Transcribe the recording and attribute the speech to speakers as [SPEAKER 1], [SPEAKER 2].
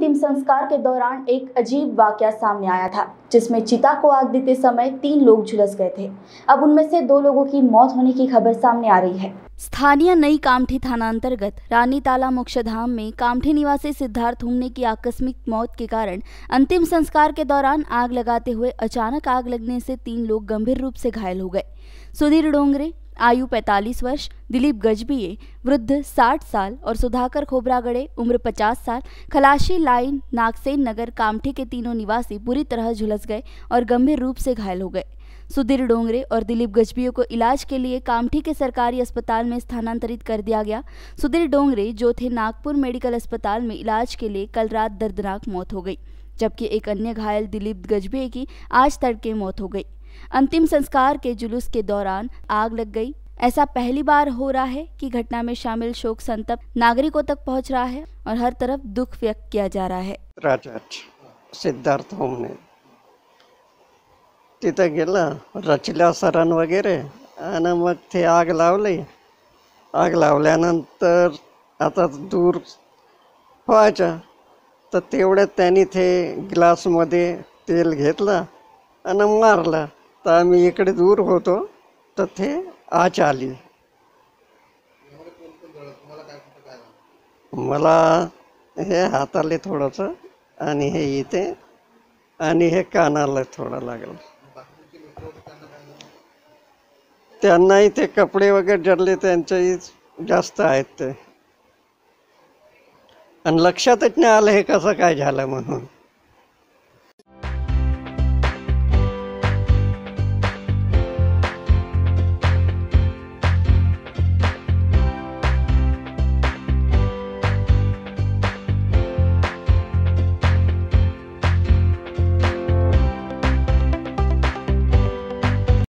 [SPEAKER 1] अंतिम संस्कार के दौरान एक अजीब वाकया सामने आया था, जिसमें चिता को आग देते समय तीन लोग झुलस गए थे। अब उनमें से दो लोगों की मौत होने की खबर सामने आ रही है। स्थानीय नई कामठी थाना अंतर्गत रानी ताला मोक्षधाम में कामठी निवासी सिद्धार्थ हुमने की आकस्मिक मौत के कारण अंतिम संस्कार के दौरान आग लगाते हुए अचानक आग लगने से तीन लोग गंभीर रूप से घायल हो गए। सुधीर डोंगरे आयु 45 वर्ष, दिलीप गजबिये, वृद्ध 60 साल और सुधाकर खोबरागड़े, उम्र 50 साल, खलाशी लाइन, नागसेन नगर, कामठी के तीनों निवासी बुरी तरह झुलस गए और गंभीर रूप से घायल हो गए। सुधीर डोंगरे और दिलीप गजबियों को इलाज के लिए कामठी के सरकारी अस्पताल में स्थानांतरित कर दिया गया। सुधीर डोंगरे जो थे नागपुर मेडिकल अस्पताल में इलाज के लिए कल रात दर्दनाक मौत हो गई, जबकि एक अन्य घायल दिलीप गजबिये की आज तड़के मौत हो गई। अंतिम संस्कार के जुलूस के दौरान आग लग गई ऐसा पहली बार हो रहा है कि घटना में शामिल शोक संतप्त नागरिकों तक पहुँच रहा है और हर तरफ़ दुख व्यक्त किया जा रहा है।
[SPEAKER 2] राजात सिद्धार्थ होमने तिथं गेलं, रचल्या सरण वगैरे आणि मग ते आग लावली. आग लावल्यानंतर आता दूर व्हायच्या तर तेवढ्यात त्यांनी ते ग्लासमध्ये तेल घेतलं आणि मारलं. तर आम्ही इकडे दूर होतो. तर ते आच आली मला हे हाताले थोडंसं आणि हे इथे आणि हे कानाला थोडं लागलं. त्यांनाही ते कपडे वगैरे जडले त्यांच्याही जास्त आहेत ते. आणि लक्षातच नाही आलं हे कसं काय झालं म्हणून.